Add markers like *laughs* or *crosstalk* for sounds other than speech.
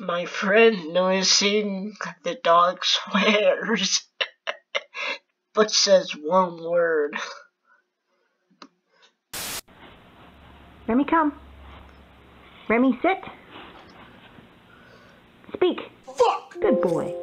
my friend noticing the dog swears, *laughs* but says one word. Remy, come. Remy, sit. Speak. Fuck! Good boy.